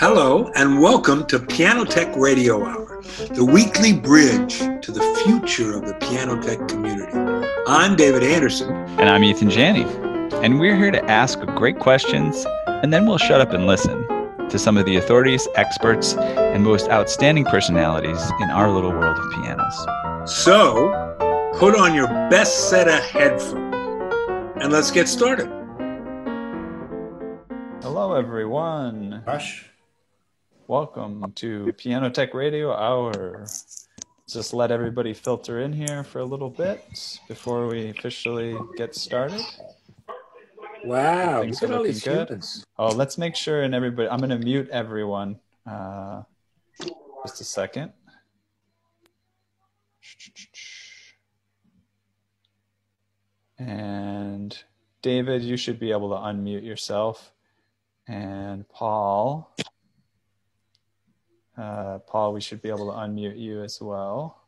Hello, and welcome to Piano Tech Radio Hour, the weekly bridge to the future of the piano tech community. I'm David Anderson. And I'm Ethan Janney. And we're here to ask great questions, and then we'll shut up and listen to some of the authorities, experts, and most outstanding personalities in our little world of pianos. So, put on your best set of headphones and let's get started. Hello, everyone. Hush. Welcome to Piano Tech Radio Hour. Just let everybody filter in here for a little bit before we officially get started. Wow, Things are looking good. Oh, let's make sure and everybody. I'm going to mute everyone. Uh, just a second. And David, you should be able to unmute yourself. And Paul, uh, Paul, we should be able to unmute you as well.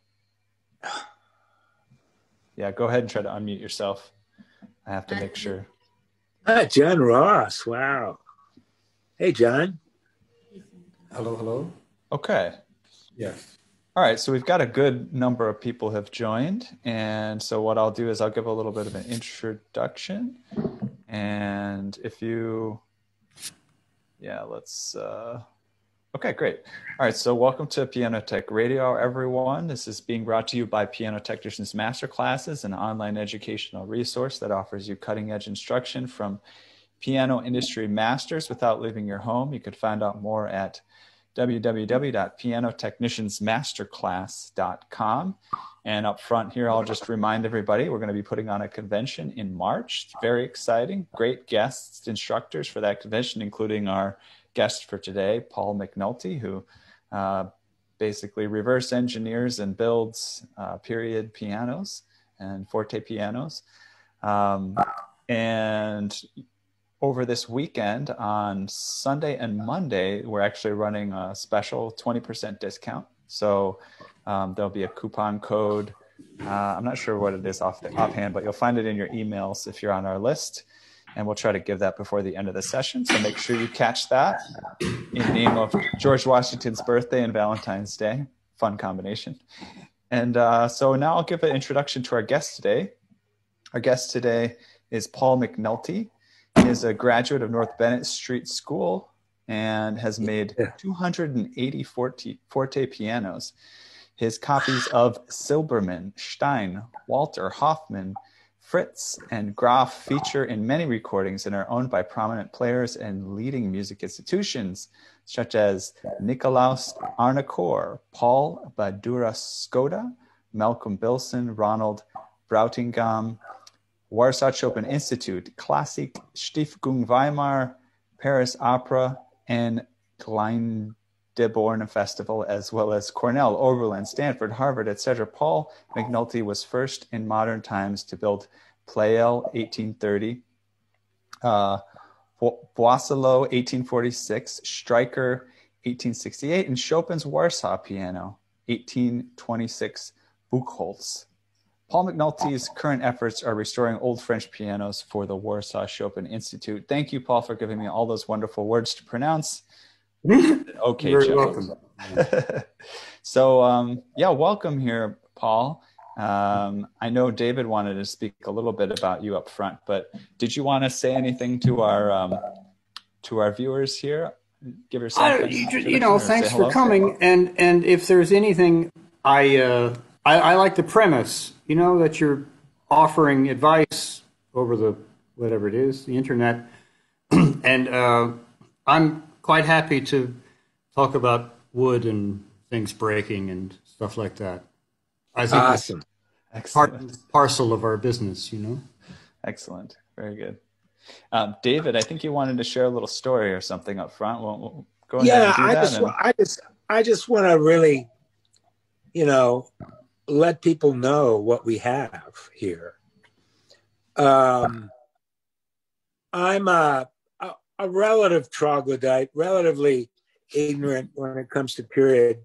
Yeah, go ahead and try to unmute yourself. I have to make sure. Ah, John Ross. Wow. Hey, John. Hello, hello. Okay. Yes. All right, so we've got a good number of people have joined, and so what I'll do is I'll give a little bit of an introduction, and if you, yeah, let's. Uh, okay, great. All right, so welcome to Piano Tech Radio, everyone. This is being brought to you by Piano Technicians Masterclasses, an online educational resource that offers you cutting-edge instruction from piano industry masters without leaving your home. You could find out more at www.pianotechniciansmasterclass.com. And up front here, I'll just remind everybody we're going to be putting on a convention in March. Very exciting. Great guests, instructors for that convention, including our guest for today, Paul McNulty, who uh, basically reverse engineers and builds uh, period pianos and forte pianos. Um, and over this weekend on Sunday and Monday, we're actually running a special 20% discount. So um, there'll be a coupon code. Uh, I'm not sure what it is off the offhand, but you'll find it in your emails if you're on our list. And we'll try to give that before the end of the session. So make sure you catch that in name of George Washington's birthday and Valentine's Day. Fun combination. And uh, so now I'll give an introduction to our guest today. Our guest today is Paul McNulty. He is a graduate of North Bennet Street School and has made 280 forte, forte pianos. His copies of Silbermann, Stein, Walter, Hofmann, Fritz, and Graf feature in many recordings and are owned by prominent players and leading music institutions such as Nikolaus Harnoncourt, Paul Badura Skoda, Malcolm Bilson, Ronald Brautigam, Warsaw Chopin Institute, Klassik Stiftung Weimar, Paris Opera, and Glyndebourne Festival, as well as Cornell, Oberlin, Stanford, Harvard, etc. Paul McNulty was first in modern times to build Pleyel 1830, uh, Boisselot 1846, Streicher 1868, and Chopin's Warsaw Piano 1826, Buchholz. Paul McNulty's current efforts are restoring old French pianos for the Warsaw Chopin Institute. Thank you, Paul, for giving me all those wonderful words to pronounce. okay, You're Joe. welcome. so, um, yeah, welcome here, Paul. Um, I know David wanted to speak a little bit about you up front, but did you want to say anything to our um, to our viewers here? Give yourself, I, you, you know, thanks for coming. And and if there's anything, I, uh, I I like the premise. You know that you're offering advice over the whatever it is, the internet, and uh, I'm quite happy to talk about wood and things breaking and stuff like that. I think it's Awesome. Excellent. and parcel of our business. You know. Excellent. Very good. Um, David, I think you wanted to share a little story or something up front. Well, well, go ahead Yeah, and do I that. just, and- I just, I just want to really, you know, let people know what we have here. Um, I'm a, a, relative troglodyte, relatively ignorant when it comes to period,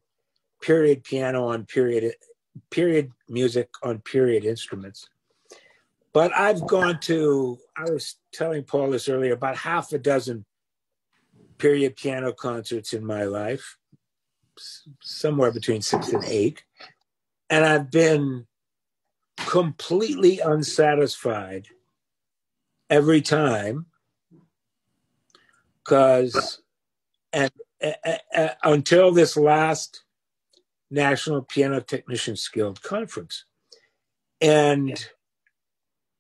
period piano on period, period music on period instruments. But I've gone to, I was telling Paul this earlier, about half a dozen period piano concerts in my life, somewhere between six and eight. And I've been completely unsatisfied every time because and uh, uh, until this last National Piano Technicians Guild conference. And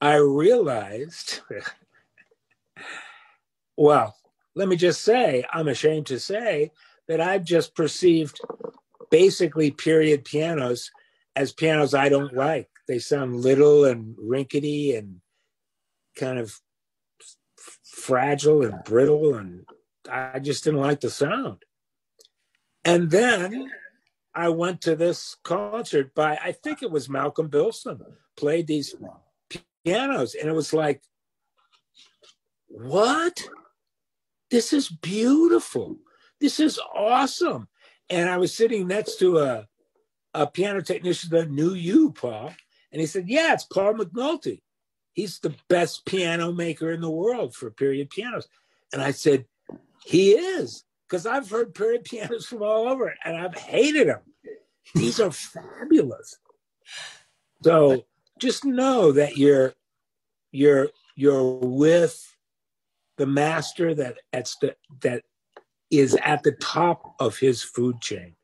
I realized, well, let me just say, I'm ashamed to say that I've just perceived basically period pianos as pianos I don't like. They sound little and rinkety and kind of fragile and brittle, and I just didn't like the sound. And then I went to this concert by, I think it was Malcolm Bilson, played these pianos, and it was like, what? This is beautiful. This is awesome. And I was sitting next to a, a piano technician that knew you, Paul. And he said, Yeah, it's Paul McNulty. He's the best piano maker in the world for period pianos. And I said, He is, because I've heard period pianos from all over and I've hated them. These are fabulous. So just know that you're you're you're with the master that at the, that is at the top of his food chain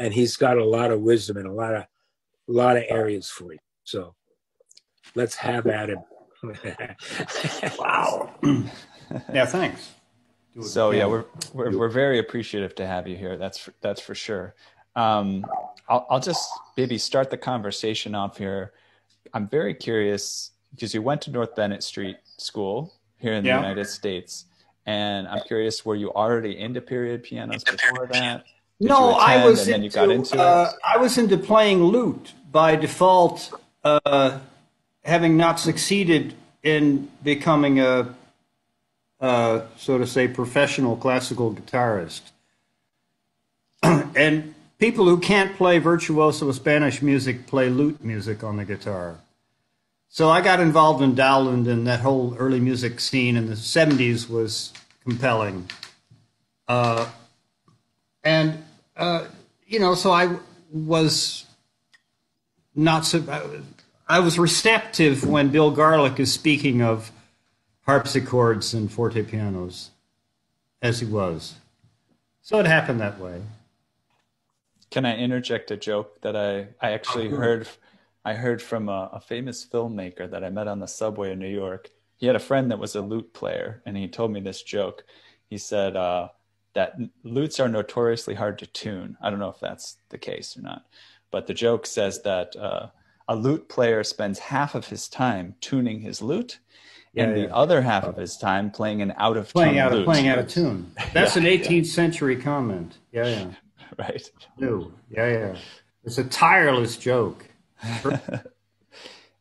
and he's got a lot of wisdom and a lot of a lot of areas for you so let's have at him wow yeah thanks so yeah we're, we're we're very appreciative to have you here that's for, that's for sure um, I'll, I'll just maybe start the conversation off here i'm very curious because you went to north bennet street school here in the. United States. And I'm curious, were you already into period pianos before that? Did no, I was into, into uh, I was into playing lute by default, uh, having not succeeded in becoming a, uh, so to say, professional classical guitarist. and people who can't play virtuoso Spanish music play lute music on the guitar. So I got involved in Dowland, and that whole early music scene in the 70s was compelling. Uh, and, uh, you know, so I was not so, I was receptive when Bill Garlick is speaking of harpsichords and forte pianos, as he was. So it happened that way. Can I interject a joke that I, I actually heard I heard from a, a, famous filmmaker that I met on the subway in New York. He had a friend that was a lute player, and he told me this joke. He said uh, that lutes are notoriously hard to tune. I don't know if that's the case or not, but the joke says that uh, a lute player spends half of his time tuning his lute, yeah, and yeah. the other half of his time playing an out of playing out of playing out of tune. That's yeah, an 18th century comment. Yeah, yeah. right. No. Yeah, yeah. It's a tireless joke.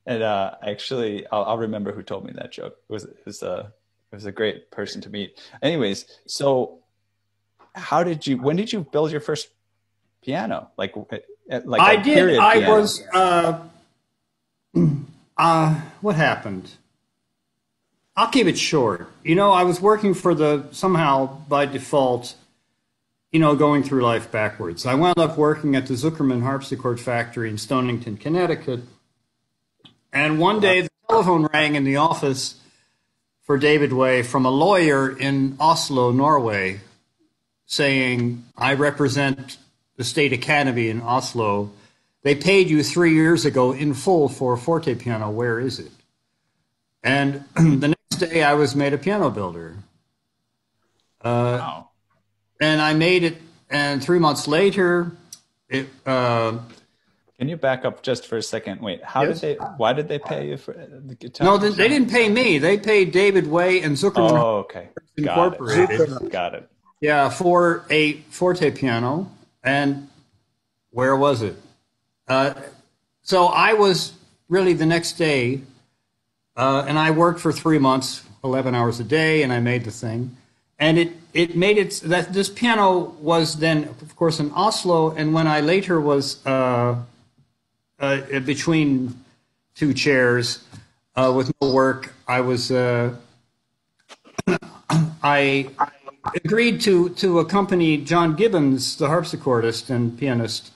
and uh, actually, I'll, I'll, remember who told me that joke. It was it was a uh, it was a great person to meet. Anyways, so how did you? When did you build your first piano? Like, like I did. I piano? was. Uh, uh, what happened? I'll keep it short. You know, I was working for the somehow by default you know, going through life backwards. I wound up working at the Zuckerman harpsichord factory in Stonington, Connecticut. And one day the telephone rang in the office for David Way from a lawyer in Oslo, Norway, saying, I represent the State Academy in Oslo. They paid you three years ago in full for a forte piano. Where is it? And the next day I was made a piano builder. Uh, wow and I made it. And three months later, it. Uh, Can you back up just for a second? Wait, how yes. did they? Why did they pay you for the guitar? No, they, they didn't pay me. They paid David Way and Zuckerman. Oh, okay, got It. Got it. Yeah, for a forte piano, and where was it? Uh, so I was really the next day, uh, and I worked for three months, eleven hours a day, and I made the thing. And it it made it that this piano was then of course in Oslo and when I later was uh, uh, between two chairs uh, with no work I was I agreed to to accompany John Gibbons, the harpsichordist and pianist,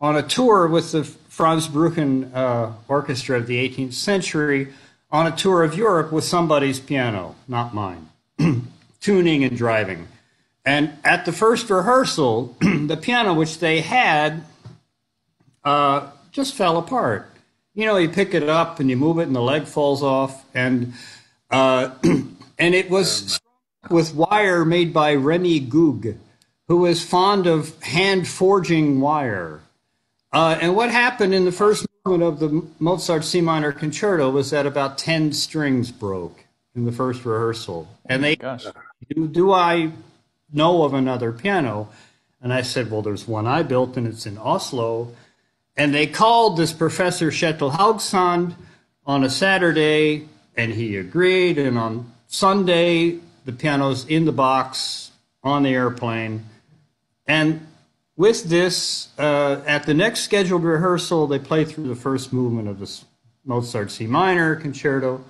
on a tour with the Frans Brüggen uh, Orchestra of the 18th century, on a tour of Europe with somebody's piano, not mine, tuning and driving. And at the first rehearsal, the piano which they had uh, just fell apart. You know, you pick it up and you move it, and the leg falls off, and uh, and it was with wire made by Remy Gug, who was fond of hand forging wire. Uh, and what happened in the first movement of the Mozart C minor concerto was that about 10 strings broke in the first rehearsal. And they, Gosh. do, do I know of another piano? And I said, well, there's one I built and it's in Oslo. And they called this Professor Kjetil Haugsand on a Saturday and he agreed. And on Sunday, the piano's in the box on the airplane. And with this, uh, at the next scheduled rehearsal, they play through the first movement of this Mozart C minor concerto.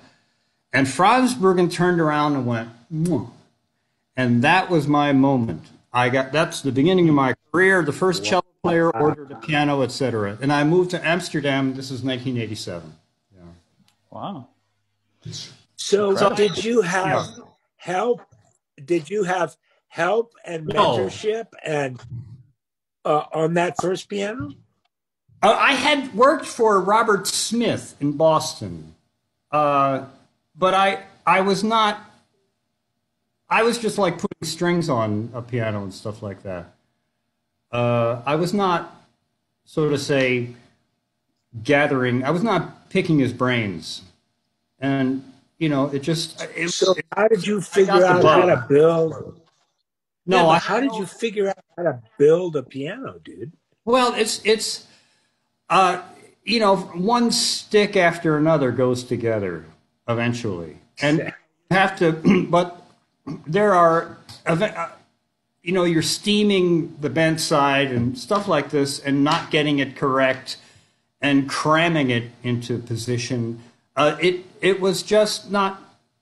And Frans Brüggen turned around and went, Mwah. and that was my moment. I got that's the beginning of my career. The first cello player ordered a piano, etc. And I moved to Amsterdam. This is 1987. Yeah. Wow. So, So- did you have help? Did you have help and No. mentorship and uh, on that first piano? Uh, I had worked for Robert Smith in Boston, uh, but I I was not. I was just like putting strings on a piano and stuff like that. Uh, I was not, so to say, gathering. I was not picking his brains, and you know, it just. It, So, it- how did you figure out how to build? No, Yeah, how did you figure out how to build a piano, dude? Well, it's it's uh, you know one stick after another goes together eventually, and you have to. But there are, uh, you know, you're steaming the bent side and stuff like this, and not getting it correct, and cramming it into position. Uh, it it was just not.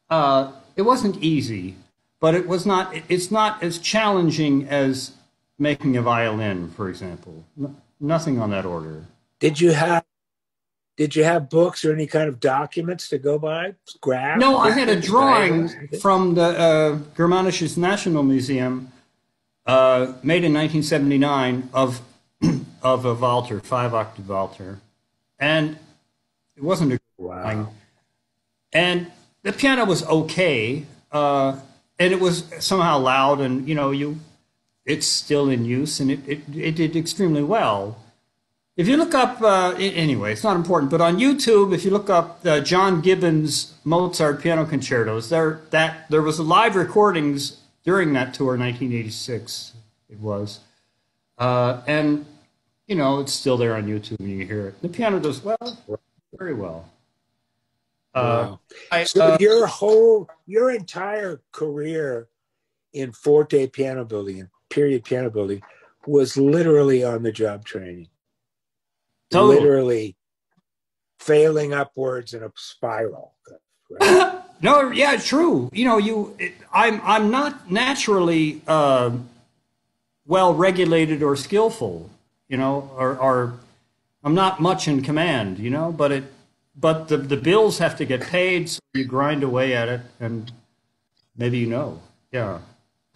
Uh, it wasn't easy, but it was not. It's not as challenging as making a violin, for example. N- nothing on that order. Did you have did you have books or any kind of documents to go by? Graph? No, I had a drawing from the uh, Germanisches National Museum, uh, made in 1979, of of a Walter, five octave Walter, and it wasn't a good Wow. drawing. And the piano was okay, uh, and it was somehow loud, and you know, you, it's still in use, and it it, it did extremely well. If you look up, uh, anyway, it's not important, but on YouTube, if you look up uh, John Gibbons Mozart piano concertos, there that there was live recordings during that tour, 1986. It was, uh, and you know, it's still there on YouTube, and you hear it. The piano does well, very well. Uh, Wow. I, So uh, your whole, your entire career in forte piano building and period piano building was literally on the job training. Totally. Literally failing upwards in a spiral. Right? No, yeah, true. You know, you, it, I'm, I'm not naturally uh, well regulated or skillful. You know, or, or I'm not much in command. You know, but it, but the the bills have to get paid, so you grind away at it, and maybe you know, yeah.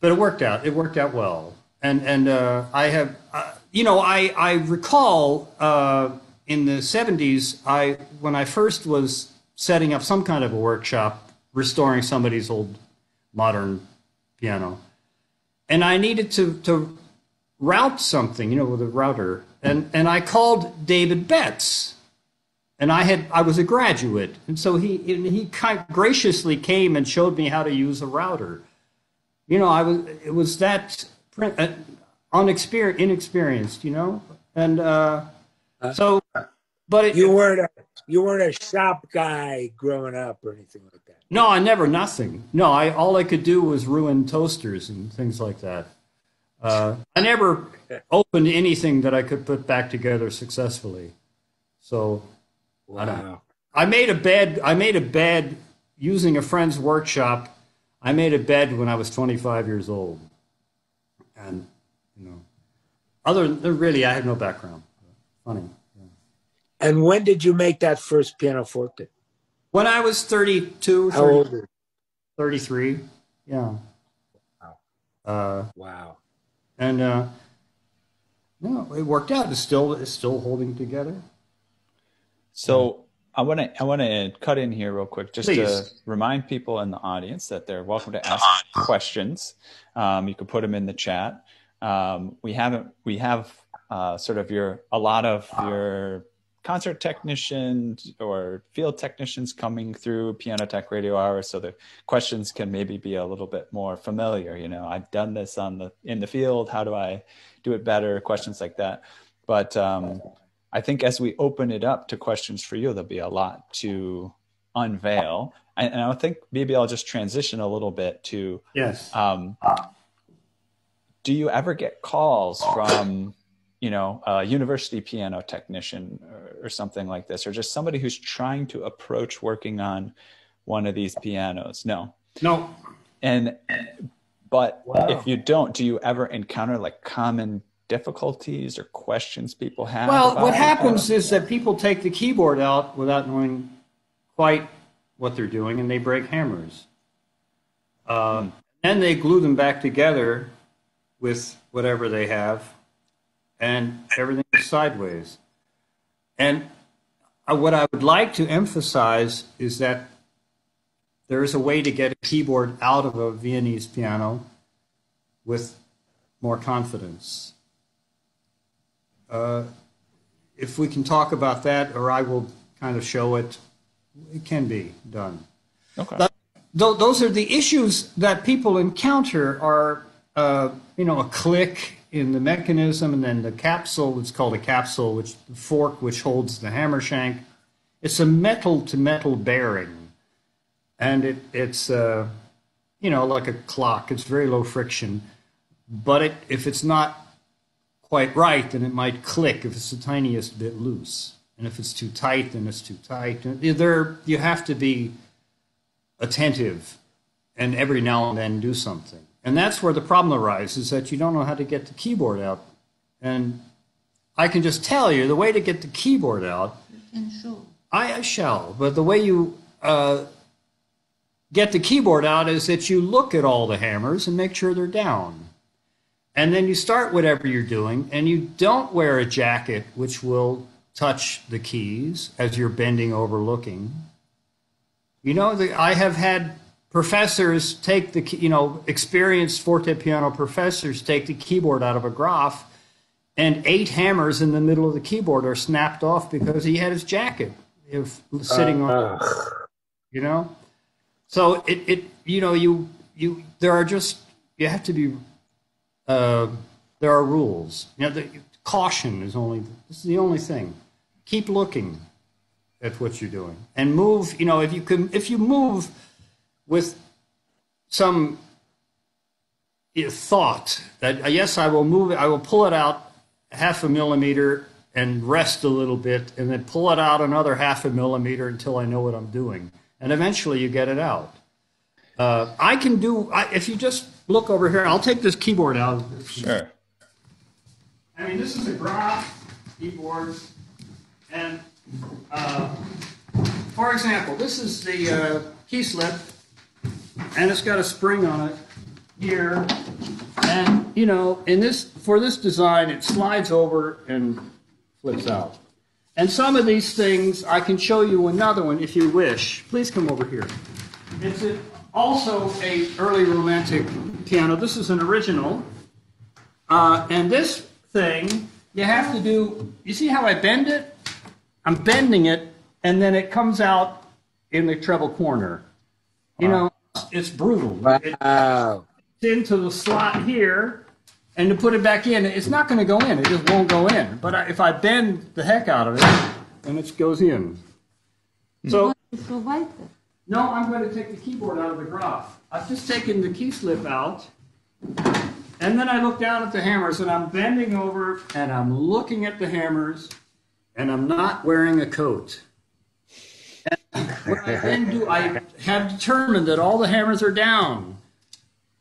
but it worked out. It worked out well, and and uh, I have, uh, you know, I I recall uh, in the '70s, I when I first was setting up some kind of a workshop, restoring somebody's old modern piano, and I needed to to route something, you know, with a router, and and I called David Betts. And I had I was a graduate, and so he he kind graciously came and showed me how to use a router you know, I was it was that uh, unexperienced, inexperienced, you know, and uh, so, but it, You weren't a you weren't a shop guy growing up or anything like that. no, I never nothing. No, I all I could do was ruin toasters and things like that. Uh, I never opened anything that I could put back together successfully. So I don't Wow. I made a bed. I made a bed using a friend's workshop. I made a bed when I was 25 years old. And, you know, other than really, I have no background. Funny. And when did you make that first pianoforte? When I was 32, How 30 old? 33, yeah. Wow. Uh, Wow. And uh, no, it worked out. It's still it's still holding together. So I want to I want to cut in here real quick just to remind people in the audience that they're welcome to ask questions. Um, you can put them in the chat. Um, we haven't we have uh, sort of your a lot of your concert technicians or field technicians coming through Piano Tech Radio Hour, so the questions can maybe be a little bit more familiar. You know, I've done this on the in the field. How do I do it better? Questions like that. But um, I think as we open it up to questions for you, there'll be a lot to unveil. And, and I think maybe I'll just transition a little bit to Yes. um, do you ever get calls from, you know, a university piano technician or, or something like this, or just somebody who's trying to approach working on one of these pianos? No. no. And, but if you don't, do you ever encounter like common difficulties or questions people have? Well, what happens is that people take the keyboard out without knowing quite what they're doing, and they break hammers. Uh, Then they glue them back together with whatever they have, and everything is sideways. And uh, what I would like to emphasize is that there is a way to get a keyboard out of a Viennese piano with more confidence. Uh, if we can talk about that, or I will kind of show it, it can be done. Okay. Tho- those are the issues that people encounter are, uh, you know, a click in the mechanism, and then the capsule. It's called a capsule, which the fork which holds the hammer shank. It's a metal to metal bearing, and it, it's, uh, you know, like a clock. It's very low friction, but it, if it's not quite right, then it might click if it's the tiniest bit loose. And if it's too tight, then it's too tight. There, you have to be attentive and every now and then do something. And that's where the problem arises that you don't know how to get the keyboard out. And I can just tell you the way to get the keyboard out can show. I, I shall, but the way you uh, get the keyboard out is that you look at all the hammers and make sure they're down. And then you start whatever you're doing, and you don't wear a jacket which will touch the keys as you're bending over looking. You know, the, I have had professors take the, you know, experienced forte piano professors take the keyboard out of a Graf, and eight hammers in the middle of the keyboard are snapped off because he had his jacket if sitting on Ugh. you know? So it, it you know you you there are just you have to be uh, there are rules. You know the, caution is only this is the only thing. Keep looking at what you're doing and move you know if you can if you move with some thought that uh, yes i will move it i will pull it out half a millimeter and rest a little bit and then pull it out another half a millimeter until i know what i'm doing. And eventually you get it out. Uh, i can do I, if you just look over here i'll take this keyboard out. Sure. I mean, this is a Graf keyboard, and uh, for example, this is the uh, key slip, and it's got a spring on it here, and you know, in this for this design, it slides over and flips out. And some of these things, I can show you another one if you wish. Please come over here. It's a, also a early romantic piano. This is an original. Uh, and this thing, you have to do, you see how I bend it? I'm bending it, and then it comes out in the treble corner. You know, it's brutal. It's Wow. into the slot here, and to put it back in, it's not going to go in. It just won't go in. But I, if I bend the heck out of it, then it goes in. So, It's so no, I'm going to take the keyboard out of the Graf. I've just taken the key slip out, and then I look down at the hammers, and I'm bending over, and I'm looking at the hammers, and I'm not wearing a coat. And what I then do, I have determined that all the hammers are down.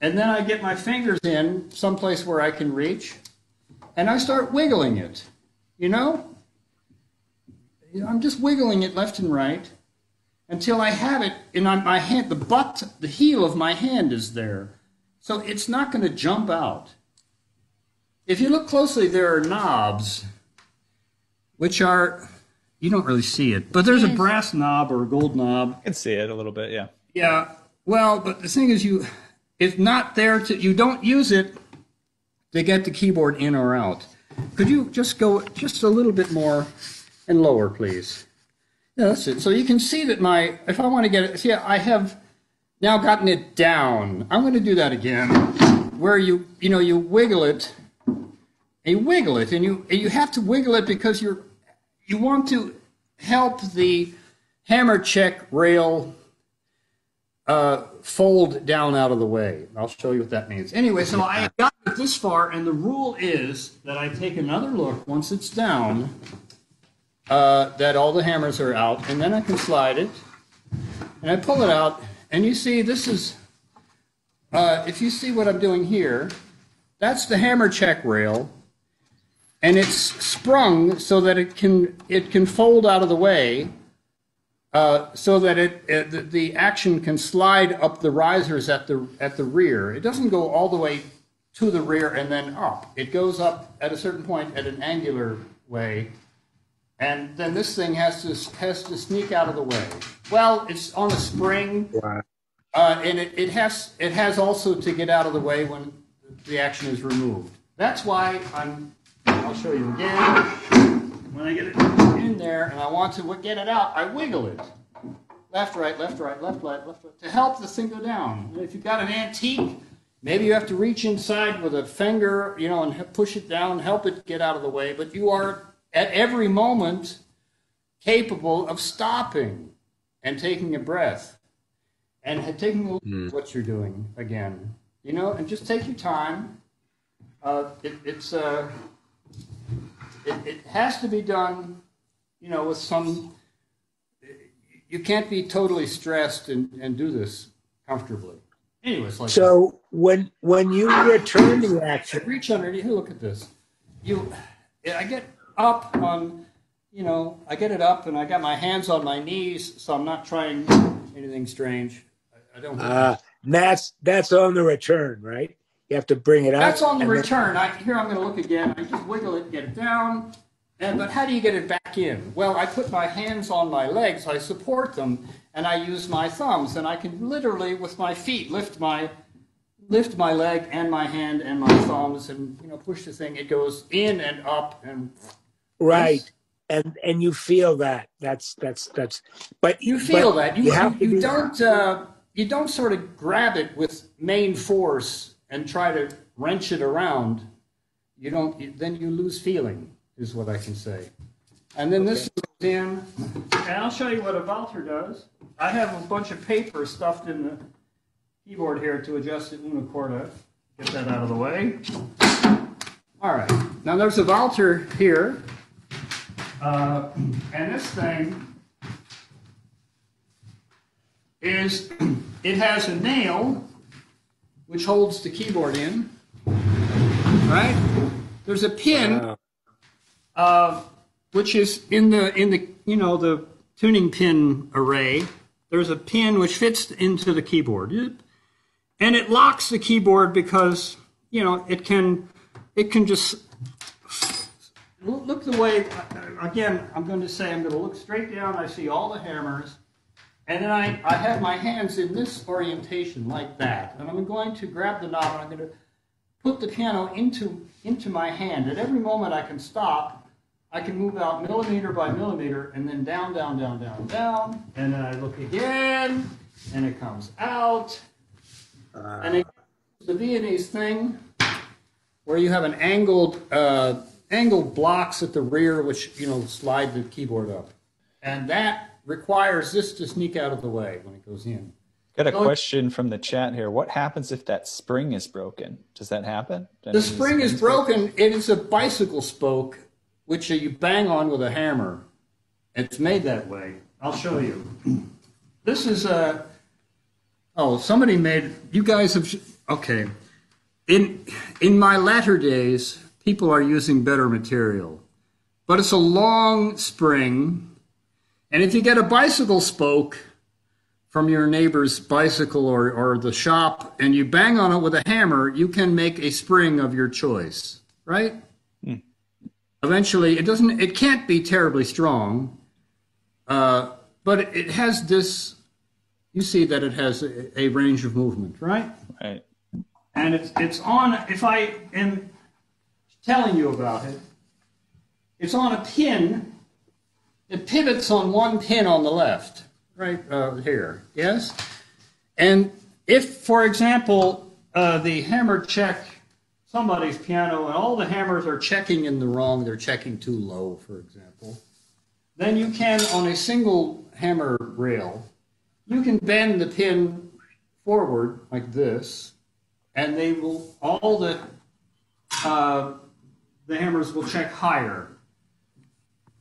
And then I get my fingers in someplace where I can reach, and I start wiggling it. You know? I'm just wiggling it left and right until I have it in my hand. The butt, the heel of my hand is there. So it's not going to jump out. If you look closely, there are knobs, which are, you don't really see it, but there's a brass knob or a gold knob. I can see it a little bit, yeah. Yeah, well, but the thing is, you, it's not there to, you don't use it to get the keyboard in or out. Could you just go just a little bit more and lower, please? Yeah, that's it. So you can see that my, if I want to get it, see, I have now gotten it down. I'm going to do that again, where you, you know, you wiggle it, and you wiggle it, and you, and you have to wiggle it because you're, you want to help the hammer check rail uh, fold down out of the way. I'll show you what that means. Anyway, so I got it this far, and the rule is that I take another look once it's down, uh, that all the hammers are out, and then I can slide it, and I pull it out, and you see this is, uh, if you see what I'm doing here, that's the hammer check rail, and it's sprung so that it can it can fold out of the way uh, so that it, it, the action can slide up the risers at the at the rear. It doesn't go all the way to the rear and then up. It goes up at a certain point at an angular way, and then this thing has to has to sneak out of the way. Well, it's on a spring, uh, and it, it has it has also to get out of the way when the action is removed. That's why I'm. I'll show you again. When I get it in there and I want to get it out, I wiggle it. Left, right, left, right, left, right, left, right, to help this thing go down. And if you've got an antique, maybe you have to reach inside with a finger, you know, and push it down, help it get out of the way. But you are at every moment capable of stopping and taking a breath and taking a look mm. at what you're doing again. You know, and just take your time. Uh, it, it's uh, it, it has to be done, you know, with some. You can't be totally stressed and, and do this comfortably. Anyways, like so that. when when you return the action, reach underneath. Look at this. You, I get up on, you know, I get it up and I got my hands on my knees, so I'm not trying anything strange. I, I don't. Uh, that's that's on the return, right? You have to bring it out. That's on the return. I, here I'm going to look again. I just wiggle it, get it down. And, but how do you get it back in? Well, I put my hands on my legs, I support them, and I use my thumbs. And I can literally, with my feet, lift my lift my leg and my hand and my thumbs and you know push the thing it goes in and up and right and and you feel that that's that's that's but you feel but that you, you, you, you don't uh, you don't sort of grab it with main force and try to wrench it around, you don't. Then you lose feeling, is what I can say. And then this goes in, and I'll show you what a Walter does. I have a bunch of paper stuffed in the keyboard here to adjust it una corda. Get that out of the way. All right. Now there's a Walter here, uh, and this thing is it has a nail which holds the keyboard in. Right? There's a pin, uh, which is in the in the you know the tuning pin array. There's a pin which fits into the keyboard, and it locks the keyboard because you know it can it can just look the way. Again, I'm going to say I'm going to look straight down. I see all the hammers. And then I, I have my hands in this orientation like that. And I'm going to grab the knob and I'm going to put the piano into, into my hand. At every moment I can stop. I can move out millimeter by millimeter and then down, down, down, down, down. And then I look again and it comes out. Uh, and it, the Viennese thing where you have an angled, uh, angled blocks at the rear which, you know, slide the keyboard up. And that requires this to sneak out of the way when it goes in. Got a so question from the chat here. What happens if that spring is broken? Does that happen? the spring is broken. It is a bicycle spoke, which you bang on with a hammer. It's made that way. I'll show you. this is a. Oh, somebody made. You guys have. Okay. In in my latter days, people are using better material, but it's a long spring, and if you get a bicycle spoke from your neighbor's bicycle or, or the shop and you bang on it with a hammer, you can make a spring of your choice, right? Eventually, it doesn't. It can't be terribly strong, uh, but it, it has this. You see that it has a, a range of movement, right? Right. and it's it's on. If I am telling you about it, it's on a pin. It pivots on one pin on the left, right uh, here. Yes, and if, for example, uh, the hammer check somebody's piano and all the hammers are checking in the wrong, they're checking too low, for example, then you can on a single hammer rail, you can bend the pin forward like this and they will all the uh, the hammers will check higher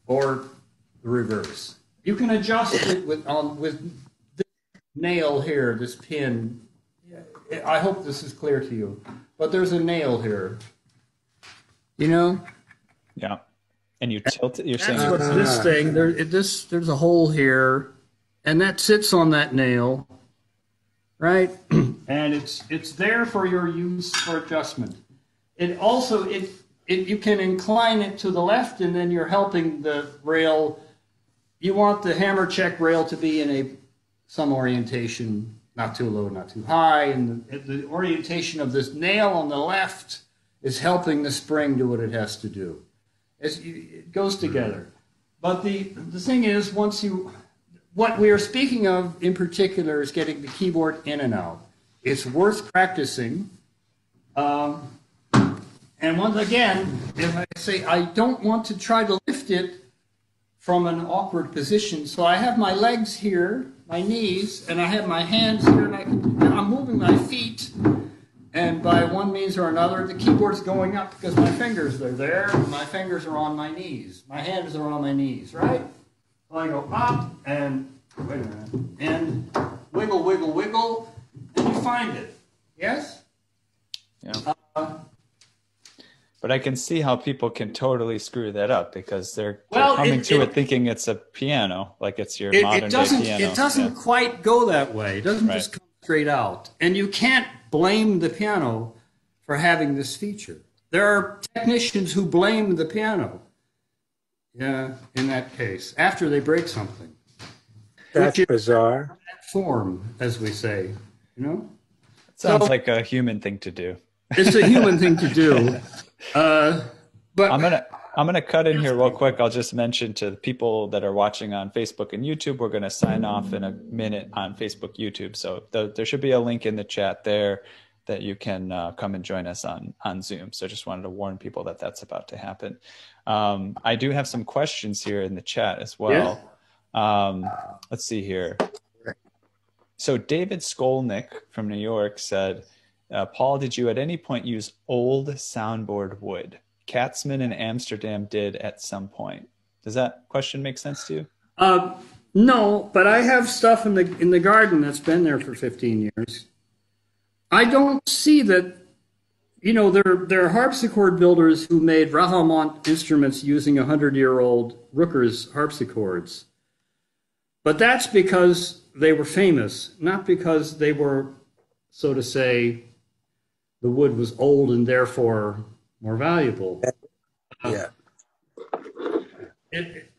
or the reverse. You can adjust it with on with this nail here, this pin. I hope this is clear to you, but there's a nail here. You know, Yeah. And you tilt it. You're saying that's what's this thing. There, it, this there's a hole here, and that sits on that nail, right? and it's it's there for your use for adjustment. It also it, it you can incline it to the left, and then you're helping the rail. You want the hammer check rail to be in a some orientation, not too low, not too high, and the, the orientation of this nail on the left is helping the spring do what it has to do. It goes together. But the, the thing is, once you, what we are speaking of in particular is getting the keyboard in and out. It's worth practicing. Um, and once again, if I say I don't want to try to lift it from an awkward position, so I have my legs here, my knees, and I have my hands here, and I can, I'm moving my feet. And by one means or another, the keyboard's going up because my fingers are there. My fingers are on my knees. My hands are on my knees, right? So I go up and wait a minute, and wiggle, wiggle, wiggle, and you find it. Yes. Yeah. Uh, But I can see how people can totally screw that up because they're, they're coming it- to it, it- thinking it's a piano, like it's your it, modern it doesn't. day piano. It doesn't Yeah. quite go that way. It doesn't Right. just come straight out, and you can't blame the piano for having this feature. There are technicians who blame the piano. Yeah, in that case, after they break something, That's Which bizarre. form, as we say, you know. Sounds So- like a human thing to do. It's a human thing to do. Uh, but I'm gonna I'm gonna cut in here real quick. I'll just mention to the people that are watching on Facebook and YouTube, we're gonna sign off in a minute on Facebook, YouTube. So th- there should be a link in the chat there that you can uh, come and join us on on Zoom. So just wanted to warn people that that's about to happen. Um, I do have some questions here in the chat as well. Um, let's see here. So David Skolnick from New York said, uh, "Paul, did you at any point use old soundboard wood?" Katzman in Amsterdam did at some point. Does that question make sense to you? uh, no, but I have stuff in the in the garden that's been there for 15 years. I don't see that. You know, there there are harpsichord builders who made ravalement instruments using a hundred year old Ruckers harpsichords, but that's because they were famous, not because they were, so to say, the wood was old and therefore more valuable. Yeah. it,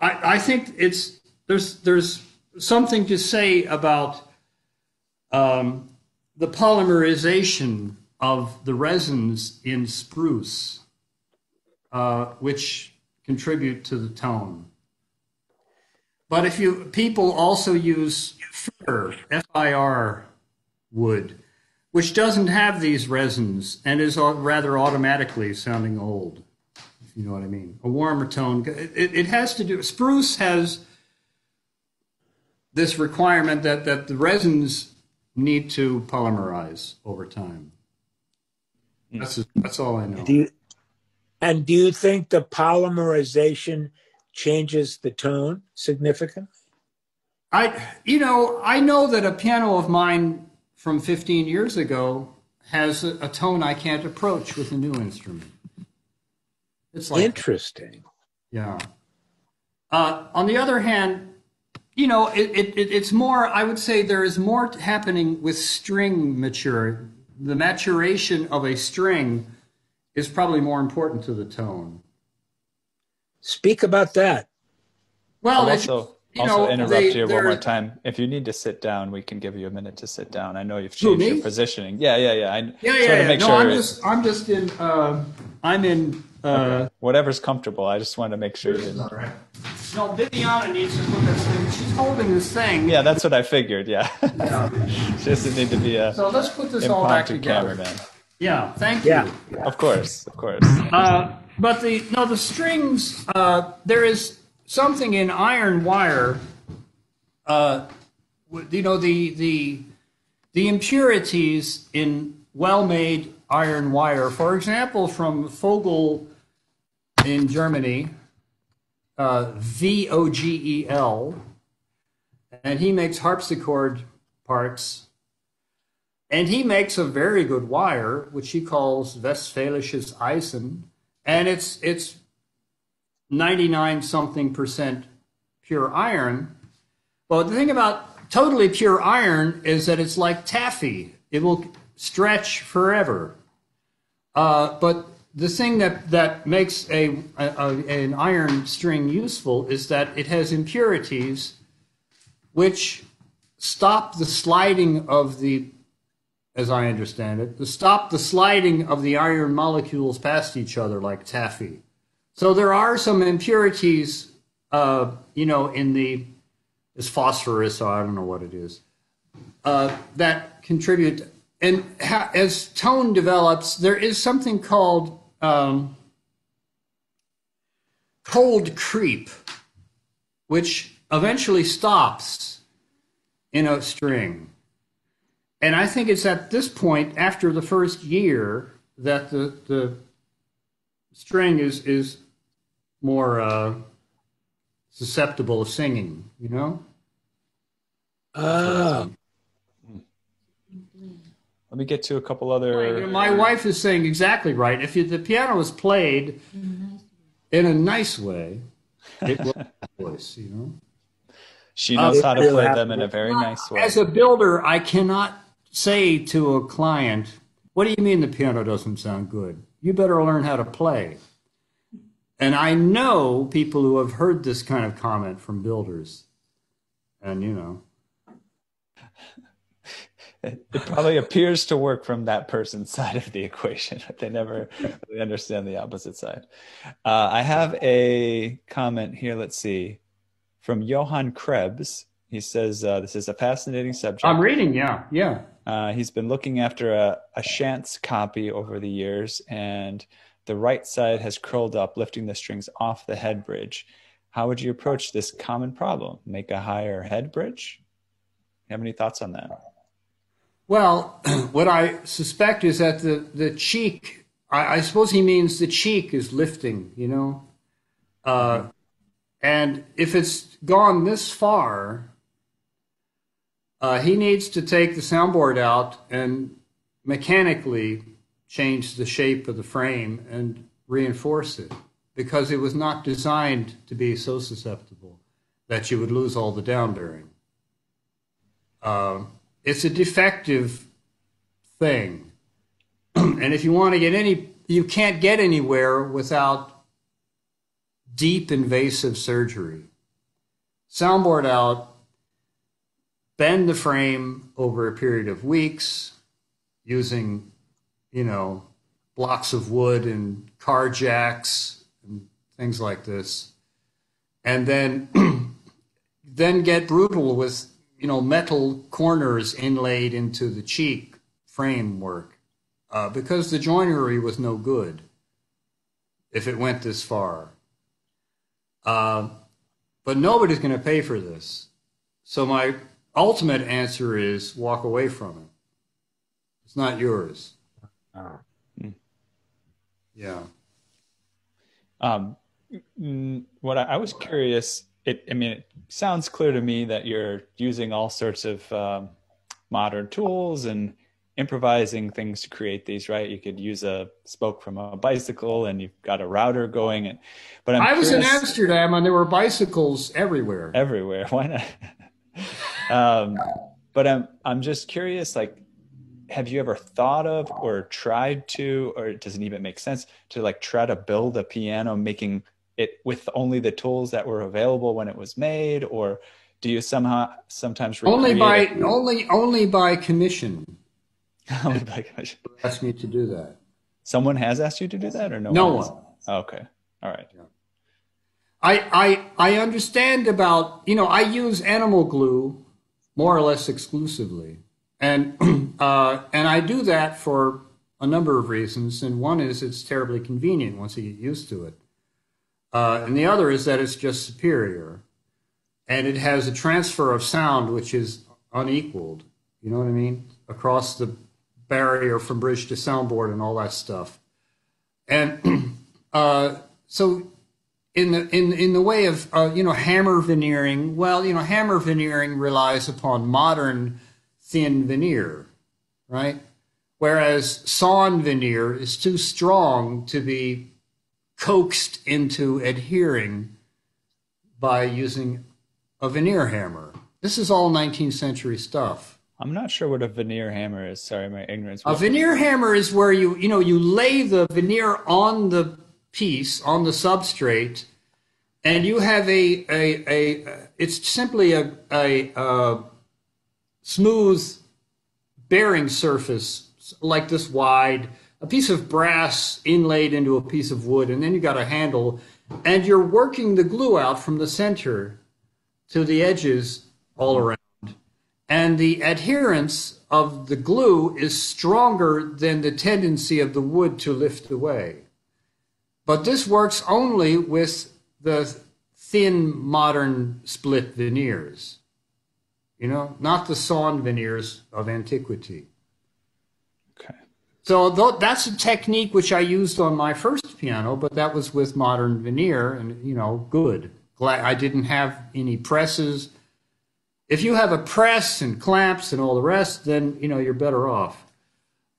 I, I think it's there's there's something to say about um, the polymerization of the resins in spruce, uh, which contribute to the tone. But if you people also use fir, F-I-R wood, which doesn't have these resins and is rather automatically sounding old if you know what I mean. A warmer tone. It, it has to do. Spruce has this requirement that that the resins need to polymerize over time. Hmm. That's that's all I know. Do you, and do you think the polymerization changes the tone significantly? I, you know, I know that a piano of mine from 15 years ago has a, a tone I can't approach with a new instrument. It's like, Interesting. yeah. Uh, on the other hand, you know, it, it, it, it's more, I would say there is more happening with string mature. The maturation of a string is probably more important to the tone. Speak about that. Well, I'll also, you also know, interrupt they- here one more time. If you need to sit down, we can give you a minute to sit down. I know you've changed your positioning. Yeah, yeah, yeah. I Yeah, yeah, yeah. make No, sure I'm just, I'm just in, uh, I'm in, uh, whatever's comfortable. I just wanted to make sure. You didn't. no, Viviana needs to put this thing, she's holding this thing. Yeah, that's what I figured. Yeah, she doesn't need to be a So let's put this all back together. cameraman. Yeah, thank you. Yeah. you. Of course, of course. Uh, but the, no, the strings, uh, there is something in iron wire, uh, you know, the, the, the impurities in well-made iron wire, for example, from Vogel in Germany, uh, V O G E L, and he makes harpsichord parts. And he makes a very good wire, which he calls Westfälisches Eisen, and it's it's 99 something percent pure iron. But the thing about totally pure iron is that it's like taffy; it will stretch forever. Uh, but the thing that, that makes a, a, a- an iron string useful is that it has impurities which stop the sliding of the, as I understand it, to stop the sliding of the iron molecules past each other like taffy. So there are some impurities, uh, you know, in the, it's phosphorus, so I don't know what it is, uh, that contribute. And ha- as tone develops, there is something called um, cold creep, which eventually stops in a string. And I think it's at this point, after the first year, that the, the string is, is more uh, susceptible of singing, you know? Oh, Let me get to a couple other. My wife is saying exactly right. If you, the piano is played in a nice way, it will voice, you know? She knows how to It'll play them to in a very nice way. As a builder, I cannot say to a client, What do you mean the piano doesn't sound good? You better learn how to play. And I know people who have heard this kind of comment from builders. And, you know, It probably appears to work from that person's side of the equation, but they never really understand the opposite side. Uh, I have a comment here. Let's see. From Johann Krebs. He says, uh, This is a fascinating subject. I'm reading, yeah, yeah. Uh, he's been looking after a, a Schantz copy over the years, and the right side has curled up, lifting the strings off the head bridge. How would you approach this common problem? Make a higher head bridge? Have any thoughts on that? Well, what I suspect is that the, the cheek, I, I suppose he means the cheek is lifting, you know? Uh, and if it's gone this far, uh, he needs to take the soundboard out and mechanically change the shape of the frame and reinforce it because it was not designed to be so susceptible that you would lose all the down bearing. Um, it's a defective thing. and if you want to get any, you can't get anywhere without deep invasive surgery. Soundboard out, bend the frame over a period of weeks using, you know, blocks of wood and car jacks and things like this. And then then get brutal with you know metal corners inlaid into the cheek framework uh, because the joinery was no good if it went this far. Uh, but nobody's going to pay for this. So my ultimate answer is walk away from it. It's not yours. Oh. Yeah. Um, what I, I was curious it. I mean, it sounds clear to me that you're using all sorts of um, modern tools and improvising things to create these. Right? You could use a spoke from a bicycle, and you've got a router going. And but I'm I was in Amsterdam and there were bicycles everywhere. everywhere. Why not? um, but I'm I'm just curious. Like, have you ever thought of or tried to, or it does it even make sense to like try to build a piano, making it with only the tools that were available when it was made, or do you somehow sometimes Only by it? only only by commission. Only by commission? Asked me to do that. Someone has asked you to do that, or no? One. No has? one. Oh, okay. All right. I, I I understand about you know I use animal glue more or less exclusively, and uh, and I do that for a number of reasons. And one is it's terribly convenient once you get used to it, uh, and the other is that it's just superior, and it has a transfer of sound which is unequaled. You know what I mean across the barrier from bridge to soundboard and all that stuff, and uh, so in the in in the way of uh, you know hammer veneering well you know hammer veneering relies upon modern thin veneer right whereas sawn veneer is too strong to be coaxed into adhering by using a veneer hammer this is all 19th century stuff I'm not sure what a veneer hammer is. Sorry, my ignorance. a veneer hammer is where you you know you lay the veneer on the piece on the substrate, and you have a a, a it's simply a a, uh smooth bearing surface like this wide, a piece of brass inlaid into a piece of wood, and then you got a handle, and you're working the glue out from the center to the edges all around and the adherence of the glue is stronger than the tendency of the wood to lift away. But this works only with the thin modern split veneers, you know, not the sawn veneers of antiquity. Okay. So tho- that's a technique which I used on my first piano, but that was with modern veneer, and you know, good. Glad I didn't have any presses. If you have a press and clamps and all the rest, then you know you're better off.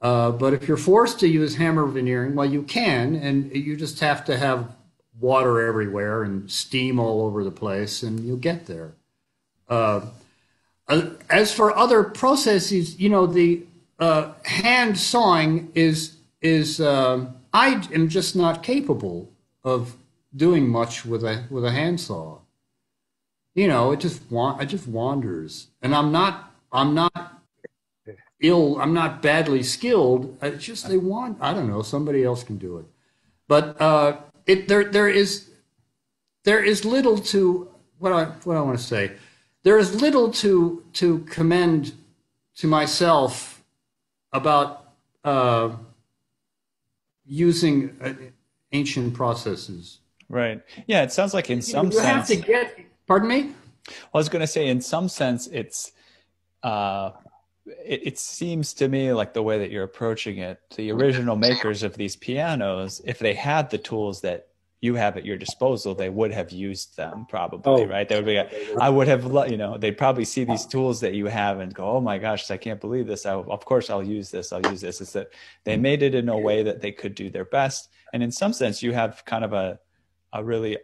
Uh, but if you're forced to use hammer veneering, well, you can, and you just have to have water everywhere and steam all over the place, and you'll get there. Uh, uh, as for other processes, you know, the uh, hand sawing is is um I am just not capable of doing much with a with a handsaw. You know, it just wa- it just wanders, and I'm not I'm not ill. I'm not badly skilled. It's just they want. I don't know. Somebody else can do it, but uh, it there there is there is little to what I what I want to say. There is little to to commend to myself about uh, using uh, ancient processes. Right. Yeah, it sounds like in some sense. you have to get. Pardon me. I was going to say, in some sense, it's. Uh, it, it seems to me like the way that you're approaching it, the original makers of these pianos, if they had the tools that you have at your disposal, they would have used them probably, Oh. right? They would be, I would have, lo- you know, they'd probably see these tools that you have and go, oh my gosh, I can't believe this. I, of course, I'll use this. I'll use this. It's that they made it in a way that they could do their best. And in some sense, you have kind of a, a really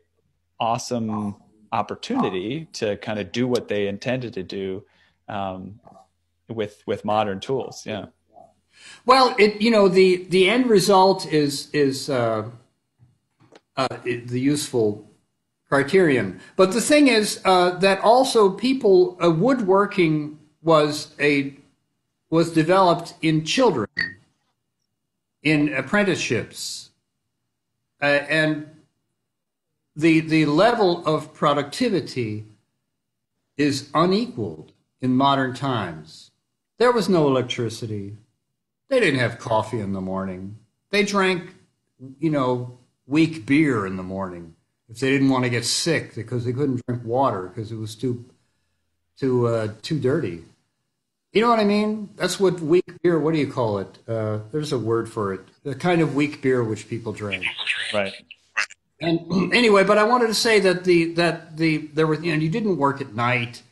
awesome opportunity to kind of do what they intended to do um, with with modern tools. Yeah. Well, it you know the the end result is is uh, uh, the useful criterion. But the thing is uh, that also people uh, woodworking was a was developed in children in apprenticeships, uh, and the the level of productivity is unequaled in modern times. There was no electricity. They didn't have coffee in the morning. They drank, you know, weak beer in the morning if they didn't want to get sick because they couldn't drink water because it was too too uh, too dirty. You know what I mean? That's what weak beer. What do you call it? Uh, there's a word for it. The kind of weak beer which people drink. Right. And anyway, but I wanted to say that the that the there were you know you didn't work at night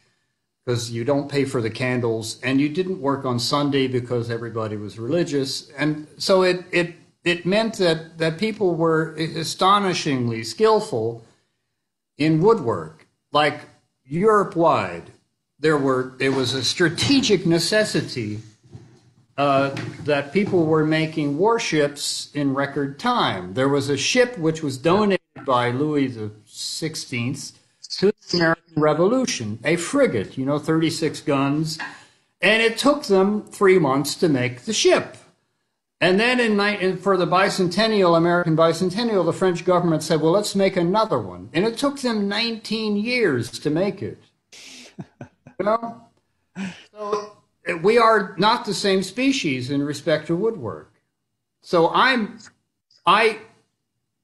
because you don't pay for the candles, and you didn't work on Sunday because everybody was religious, and so it it it meant that that people were astonishingly skillful in woodwork, like Europe wide. There were it was a strategic necessity uh, that people were making warships in record time. There was a ship which was donated by Louis the Sixteenth to the American Revolution, a frigate, you know, 36 guns, and it took them three months to make the ship. And then in, for the bicentennial, American bicentennial, the French government said, well, let's make another one. And it took them 19 years to make it. you know? So eh, we are not the same species in respect to woodwork. So I'm, I,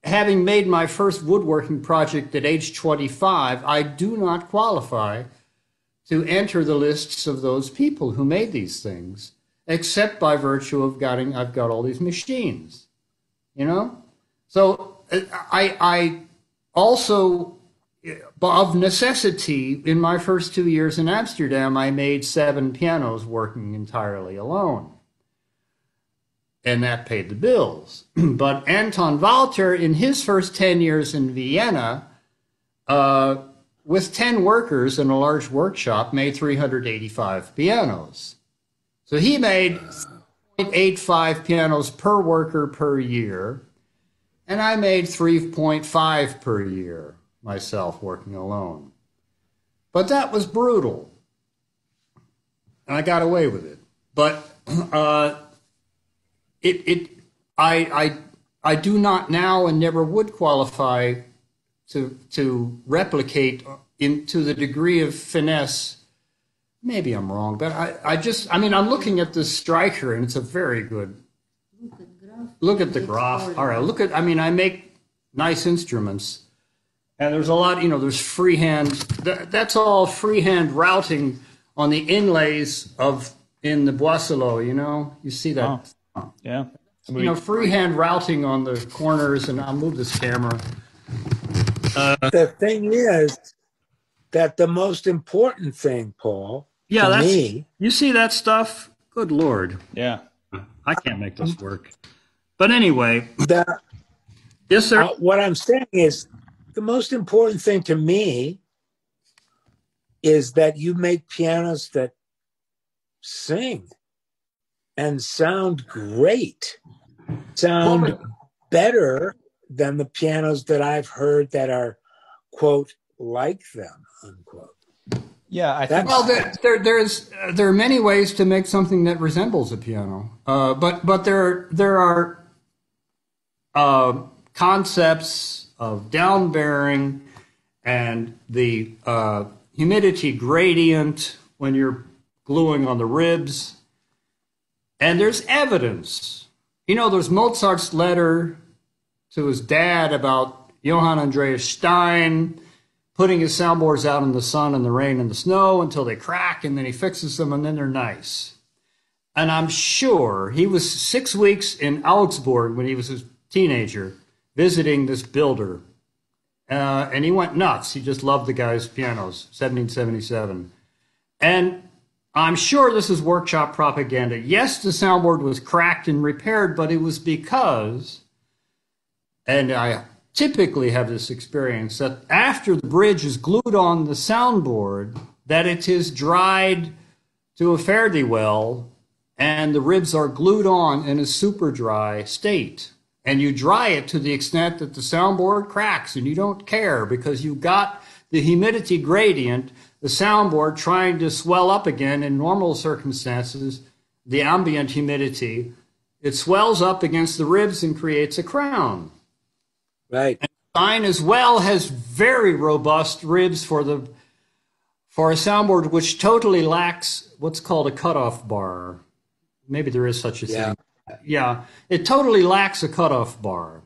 having made my first woodworking project at age 25, I do not qualify to enter the lists of those people who made these things, except by virtue of getting, I've got all these machines, you know? So I, I also of necessity, in my first two years in Amsterdam, I made seven pianos working entirely alone. And that paid the bills. but Anton Walter, in his first 10 years in Vienna, uh, with 10 workers in a large workshop, made 385 pianos. So he made 0.85 pianos per worker per year, and I made 3.5 per year myself working alone. But that was brutal. And I got away with it. But uh, it, it, I, I, I do not now and never would qualify to, to replicate into the degree of finesse. Maybe I'm wrong, but I, I just, I mean, I'm looking at this Streicher and it's a very good. Look at the Graf. All right, look at, I mean, I make nice instruments and there's a lot, you know, there's freehand, that's all freehand routing on the inlays of in the Boisselot, you know? You see that? Oh, yeah. You know, freehand routing on the corners, and I'll move this camera. Uh, the thing is that the most important thing, Paul, yeah, that's, me, you see that stuff? Good Lord. Yeah. I can't make this work. But anyway. That, yes, sir. Uh, what I'm saying is the most important thing to me is that you make pianos that sing and sound great, sound better than the pianos that I've heard that are, quote, like them, unquote. Yeah, I think. Well, there, there, there's uh, there are many ways to make something that resembles a piano, uh, but but there there are uh, concepts of down bearing and the uh, humidity gradient when you're gluing on the ribs. And there's evidence. You know, there's Mozart's letter to his dad about Johann Andreas Stein putting his soundboards out in the sun and the rain and the snow until they crack, and then he fixes them, and then they're nice. And I'm sure he was six weeks in Augsburg when he was a teenager visiting this builder. Uh, and he went nuts. He just loved the guy's pianos, 1777. And I'm sure this is workshop propaganda. Yes, the soundboard was cracked and repaired, but it was because, and I typically have this experience, that after the bridge is glued on the soundboard, that it is dried to a thee well, and the ribs are glued on in a super dry state and you dry it to the extent that the soundboard cracks and you don't care because you've got the humidity gradient, the soundboard trying to swell up again in normal circumstances, the ambient humidity, it swells up against the ribs and creates a crown. Right. And Stein as well has very robust ribs for the for a soundboard which totally lacks what's called a cutoff bar. Maybe there is such a yeah. thing yeah, it totally lacks a cutoff bar.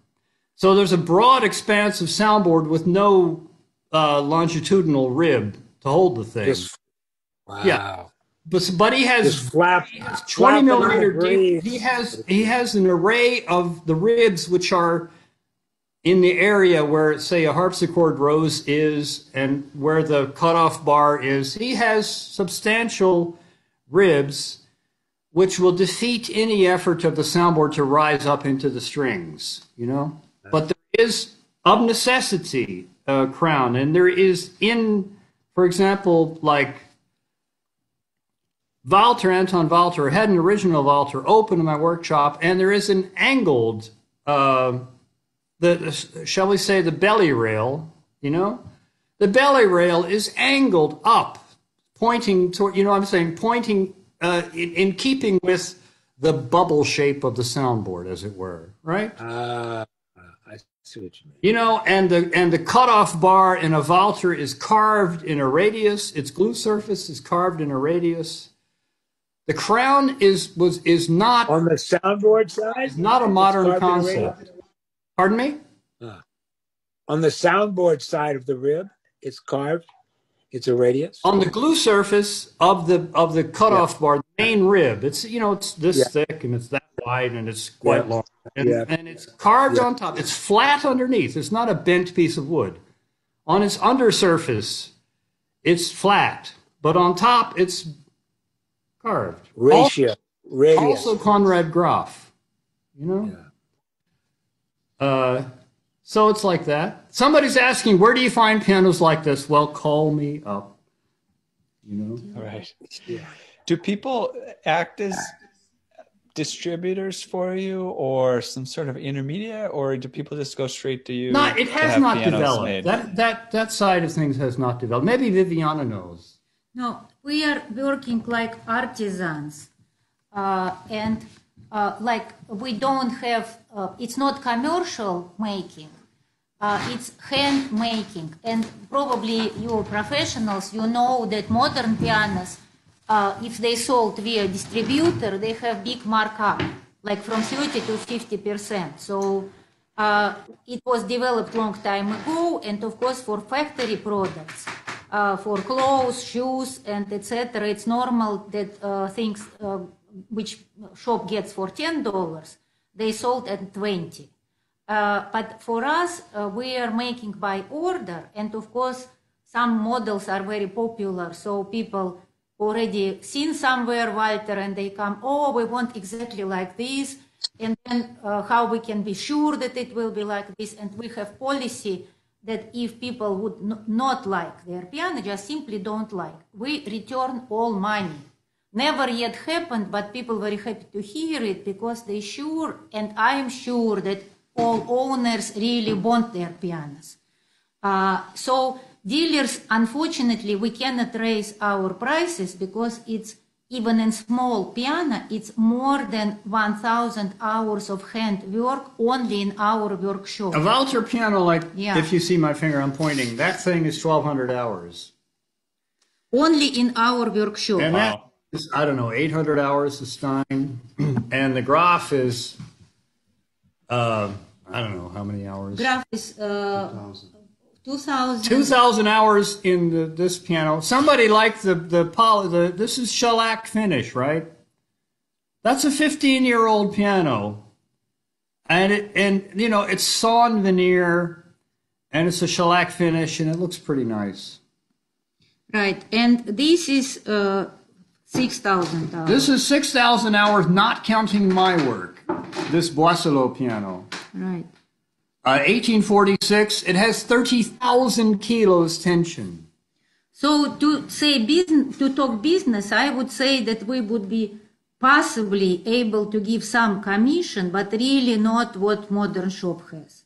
So there's a broad expanse of soundboard with no uh, longitudinal rib to hold the thing. Just, wow. Yeah. But, but he has, flap, he has 20 millimeter deep. He has he has an array of the ribs which are in the area where, say, a harpsichord rose is and where the cutoff bar is, he has substantial ribs which will defeat any effort of the soundboard to rise up into the strings, you know? But there is, of necessity, a crown. And there is in, for example, like Walter, Anton Walter, had an original Walter open in my workshop, and there is an angled, uh, the shall we say, the belly rail, you know? The belly rail is angled up, pointing toward, you know I'm saying, pointing uh, in, in, keeping with the bubble shape of the soundboard, as it were, right? Uh, I see what you mean. You know, and the and the cutoff bar in a Walter is carved in a radius. Its glue surface is carved in a radius. The crown is was is not on the soundboard side. Not a modern concept. Pardon me. Uh, on the soundboard side of the rib, it's carved. It's a radius on the glue surface of the of the cutoff yeah. bar, the main rib. It's you know it's this yeah. thick and it's that wide and it's quite yeah. long and, and it's carved on top. It's flat underneath. It's not a bent piece of wood. On its undersurface, it's flat, but on top it's carved. Ratio. Also, also Conrad Graf. You know. Uh, so it's like that. Somebody's asking, where do you find pianos like this? Well, call me up. You know? All right. Yeah. Do people act as distributors for you or some sort of intermediate or do people just go straight to you? No, it has not developed. Made? That that that side of things has not developed. Maybe Viviana knows. No, we are working like artisans. Uh, and uh, like we don't have uh, it's not commercial making uh, it's hand making. And probably you professionals, you know that modern pianos, uh, if they sold via distributor, they have big markup, like from 30 to 50 percent. So uh, it was developed long time ago, and of course for factory products, uh, for clothes, shoes, and etc. It's normal that things which shop gets for ten dollars, they sold at twenty. Uh, but for us, uh, we are making by order, and of course, some models are very popular, so people already seen somewhere Walter, and they come, oh, we want exactly like this, and then uh, how we can be sure that it will be like this, and we have policy that if people would not like their piano, just simply don't like, we return all money. Never yet happened, but people very happy to hear it because they sure, and I am sure that all owners really want their pianos. Uh, so dealers, unfortunately, we cannot raise our prices because it's even in small piano, it's more than 1,000 hours of hand work only in our workshop. A Walter piano, like yeah. if you see my finger, I'm pointing, that thing is 1,200 hours. Only in our workshop. And that is, I don't know, 800 hours of Stein. and the Graf is uh, I don't know how many hours. Graf is uh, 2000. 2,000 hours in the, this piano. Somebody liked the, the, poly, the, this is shellac finish, right? That's a 15 year old piano. And it, and, you know, it's sawn veneer and it's a shellac finish and it looks pretty nice. Right. And this is, uh, 6,000 hours. This is 6,000 hours, not counting my work. This Boisselot piano. Right. Uh, 1846, it has 30,000 kilos tension. So to say business, to talk business, I would say that we would be possibly able to give some commission, but really not what modern shop has.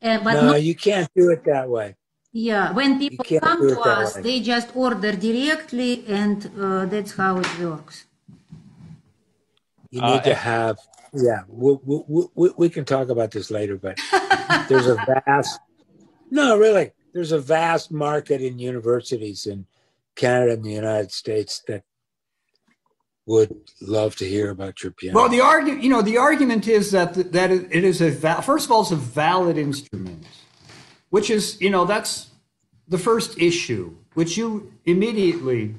Uh, but no, not, you can't do it that way. Yeah, when people come to us, way. they just order directly, and uh, that's how it works. You need uh, to have, yeah. We, we, we, we can talk about this later, but there's a vast, no, really, there's a vast market in universities in Canada and the United States that would love to hear about your piano. Well, the argument, you know, the argument is that that it is a first of all, it's a valid instrument which is, you know, that's the first issue, which you immediately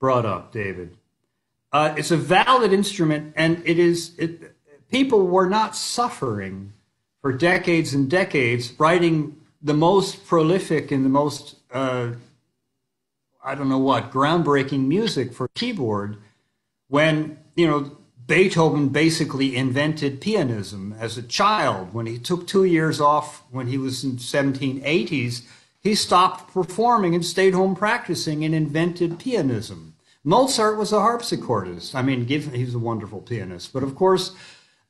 brought up, David. Uh, it's a valid instrument, and it is. It, people were not suffering for decades and decades, writing the most prolific and the most, uh, I don't know what, groundbreaking music for keyboard when, you know, Beethoven basically invented pianism as a child. When he took two years off when he was in 1780s, he stopped performing and stayed home practicing and invented pianism. Mozart was a harpsichordist. I mean, give, he was a wonderful pianist. But of course,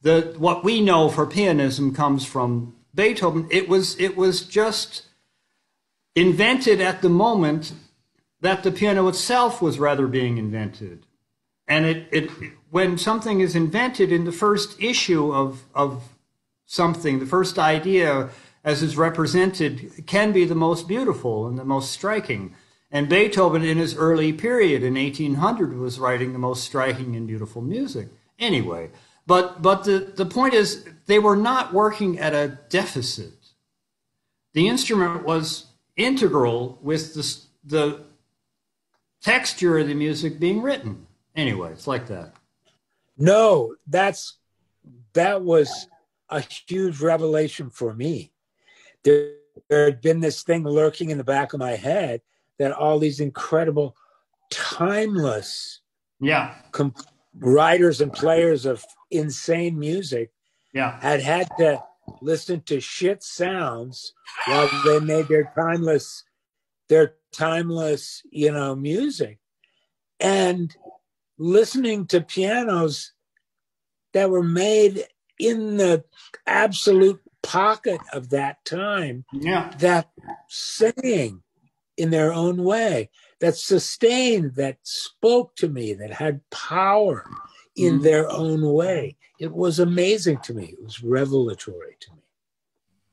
the, what we know for pianism comes from Beethoven. It was, it was just invented at the moment that the piano itself was rather being invented. And it, it, when something is invented in the first issue of, of something, the first idea as is represented can be the most beautiful and the most striking. And Beethoven, in his early period in 1800, was writing the most striking and beautiful music. Anyway, but, but the, the point is, they were not working at a deficit. The instrument was integral with the, the texture of the music being written. Anyway, it's like that. No, that's that was a huge revelation for me. There, there had been this thing lurking in the back of my head that all these incredible, timeless, yeah, com- writers and players of insane music, yeah, had had to listen to shit sounds while they made their timeless, their timeless, you know, music, and listening to pianos that were made in the absolute pocket of that time yeah. that sang in their own way, that sustained, that spoke to me, that had power in mm their own way. It was amazing to me. It was revelatory to me.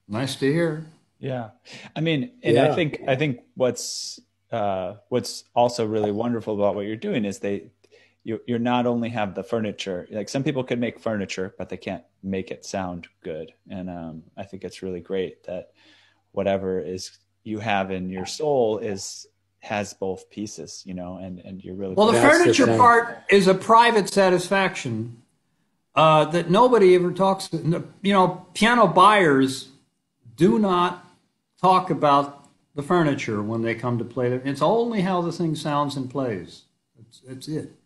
Nice to hear. Yeah. I mean, and yeah. I think I think what's uh, what's also really wonderful about what you're doing is they you you're not only have the furniture like some people can make furniture but they can't make it sound good. And um, i think it's really great that whatever is you have in your soul is has both pieces you know and and you're really well the furniture the part is a private satisfaction uh, that nobody ever talks you know piano buyers do not talk about the furniture when they come to play it's only how the thing sounds and plays. It's, it's it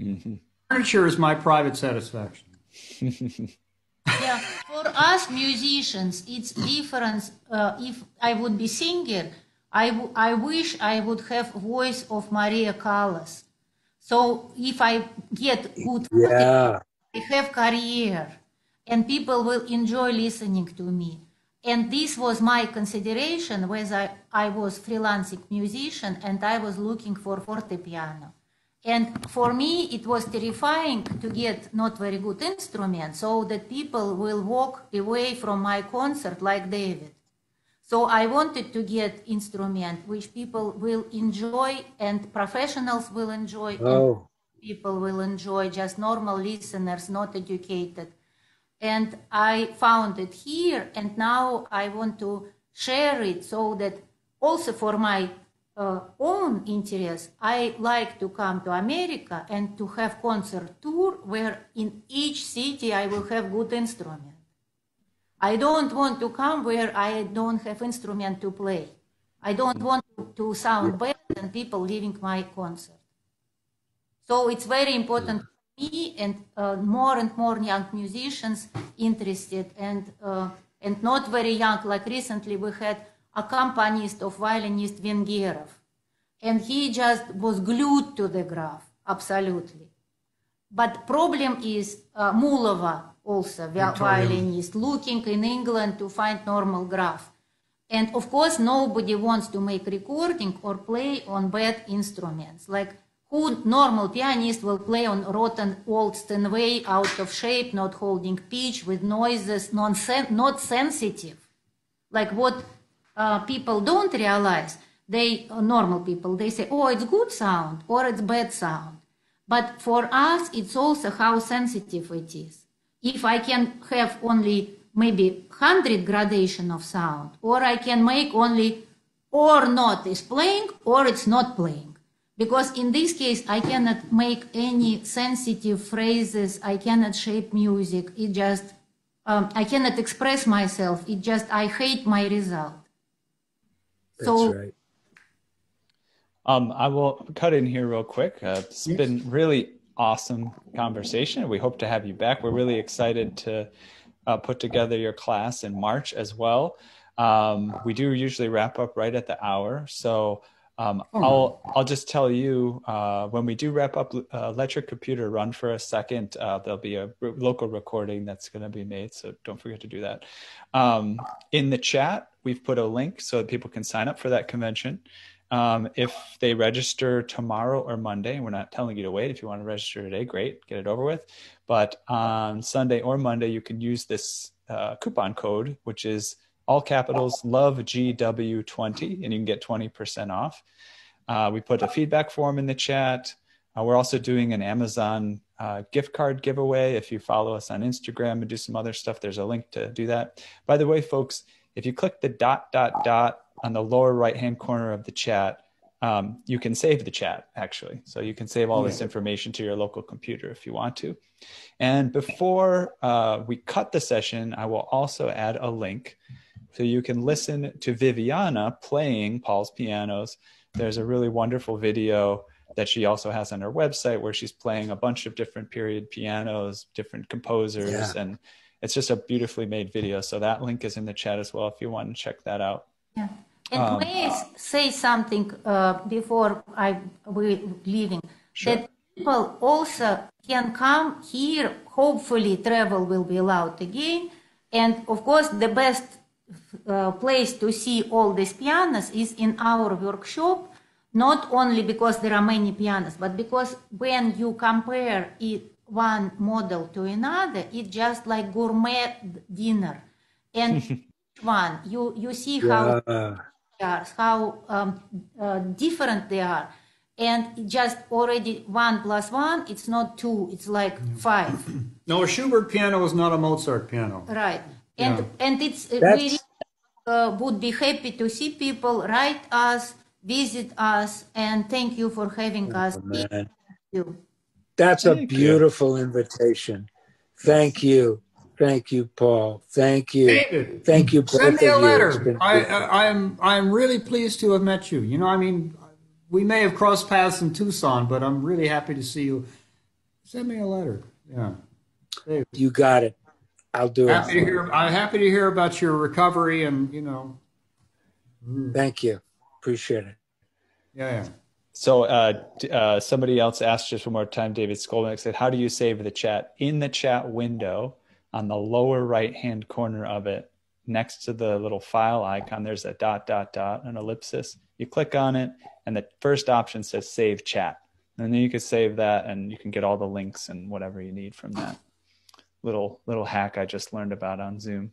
Mm-hmm. Furniture is my private satisfaction. yeah, for us musicians, it's different. Uh, if I would be singer, I, w- I wish I would have voice of Maria Callas. So if I get good, yeah. I have career, and people will enjoy listening to me. And this was my consideration when I, I was freelancing musician and I was looking for forte piano. And for me, it was terrifying to get not very good instrument so that people will walk away from my concert like David. So I wanted to get instrument which people will enjoy and professionals will enjoy. Oh. people will enjoy, just normal listeners, not educated. And I found it here and now I want to share it so that also for my uh, own interest, I like to come to America and to have concert tour where in each city I will have good instrument. I don't want to come where I don't have instrument to play. I don't want to sound bad and people leaving my concert. So it's very important for me and uh, more and more young musicians interested and uh, and not very young. Like recently we had accompanist of violinist Vengerov. And he just was glued to the Graf, absolutely. But problem is uh, Mullova also, violinist, looking in England to find normal Graf. And of course, nobody wants to make recording or play on bad instruments. Like who normal pianist will play on rotten old Steinway out of shape, not holding pitch, with noises, not sensitive. Like what uh, people don't realize, they uh, normal people, they say, oh, it's good sound or it's bad sound. But for us, it's also how sensitive it is. If I can have only maybe 100 gradation of sound, or I can make only or not is playing or it's not playing. Because in this case, I cannot make any sensitive phrases, I cannot shape music. It just um, I cannot express myself. It just I hate my result. That's So- right. Um, I will cut in here real quick. Uh, it's Yes. been really awesome conversation. We hope to have you back. We're really excited to uh, put together your class in March as well. Um, we do usually wrap up right at the hour, so um, I'll I'll just tell you uh, when we do wrap up. Uh, let your computer run for a second. Uh, there'll be a r- local recording that's going to be made, so don't forget to do that. Um, in the chat, we've put a link so that people can sign up for that convention. Um, if they register tomorrow or Monday, we're not telling you to wait. If you want to register today, great, get it over with. But on Sunday or Monday, you can use this uh, coupon code, which is all capitals love GW20, and you can get 20% off. Uh, we put a feedback form in the chat. Uh, we're also doing an Amazon uh, gift card giveaway. If you follow us on Instagram and do some other stuff, there's a link to do that. By the way, folks, if you click the dot, dot, dot on the lower right hand corner of the chat, um, you can save the chat actually. So you can save all this information to your local computer if you want to. And before uh, we cut the session, I will also add a link so you can listen to Viviana playing Paul's pianos. There's a really wonderful video that she also has on her website where she's playing a bunch of different period pianos, different composers, Yeah. and it's just a beautifully made video. So that link is in the chat as well if you want to check that out. Yeah. And Um, may I s- say something uh, before I we leaving? Sure. That people also can come here. Hopefully, travel will be allowed again. And of course, the best uh, place to see all these pianos is in our workshop. Not only because there are many pianos, but because when you compare it one model to another, it's just like gourmet dinner. And each one, you you see how they are, how um, uh, different they are. And just already one plus one, it's not two, it's like five, No, a Schubert piano is not a Mozart piano. right? And Yeah. and it's That's- we uh, would be happy to see people write us, visit us, and thank you for having us. here. man. You. That's a Thank you. beautiful invitation. Thank you. Thank you, Paul. Thank you. David, Thank you, both send me a of letter. I. I, I'm I'm really pleased to have met you. You know, I mean, we may have crossed paths in Tucson, but I'm really happy to see you. Send me a letter. Yeah. David, you got it. I'll do it. to hear. I'm happy to hear about your recovery, and you know, Thank you. Appreciate it. yeah, yeah. So uh, uh, somebody else asked just one more time, David Skolnick said, how do you save the chat? In the chat window on the lower right hand corner of it, next to the little file icon, there's a dot, dot, dot, an ellipsis. You click on it and the first option says save chat. And then you can save that and you can get all the links and whatever you need from that little little hack I just learned about on Zoom.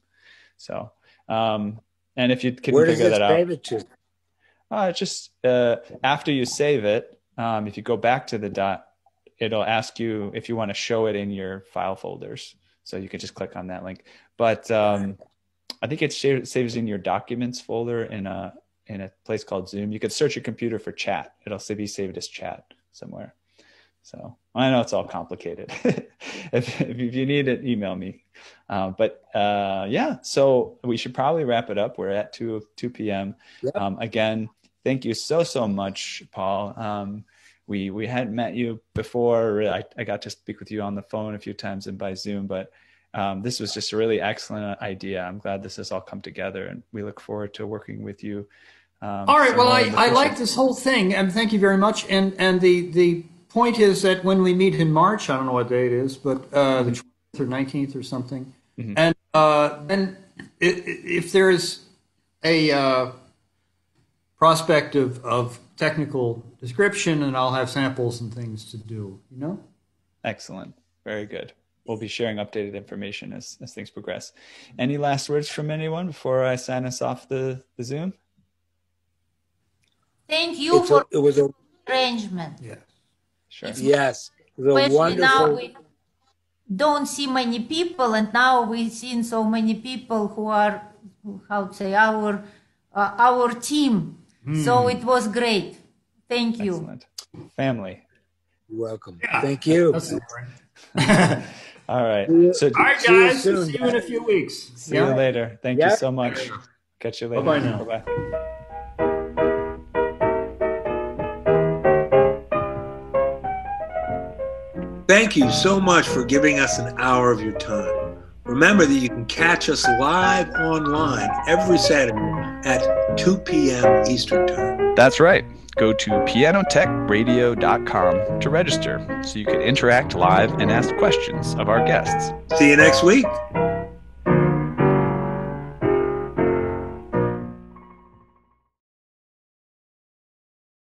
So um, and if you can Where figure that out. save it to? Uh, just uh, after you save it, um, if you go back to the dot, it'll ask you if you want to show it in your file folders. So you can just click on that link. But um, I think it saves in your documents folder in a in a place called Zoom. You could search your computer for chat. It'll say- be saved as chat somewhere. So I know it's all complicated. if, if you need it, email me. Uh, but uh, yeah, so we should probably wrap it up. We're at two two p.m. Yep. Um, again, thank you so so much, Paul. Um, we we hadn't met you before. I, I got to speak with you on the phone a few times and by Zoom, but um, this was just a really excellent idea. I'm glad this has all come together, and we look forward to working with you. Um, All right. some Well, I, I like this whole thing, and thank you very much. And and the the point is that when we meet in March, I don't know what day it is, but uh, the 20th or 19th or something, and uh, then i- i- if there is a uh, prospect of, of technical description, and I'll have samples and things to do. You know. Excellent. Very good. We'll be sharing updated information as, as things progress. Any last words from anyone before I sign us off the, the Zoom? Thank you It's for a, it was a arrangement. Yes. Sure. yes, it was a Especially now we don't see many people, and now we've seen so many people who are, how to say, our uh, our team. So it was great. Thank you. Excellent. Family. You're welcome. Thank you. All right. All right. So All right, See you guys. soon, See you in a few weeks. see you later. Thank Yeah. you so much. Catch you later. Bye-bye now. Bye-bye. Thank you so much for giving us an hour of your time. Remember that you can catch us live online every Saturday at 2 p.m. Eastern Time. That's right. Go to pianotechradio.com to register so you can interact live and ask questions of our guests. See you next week.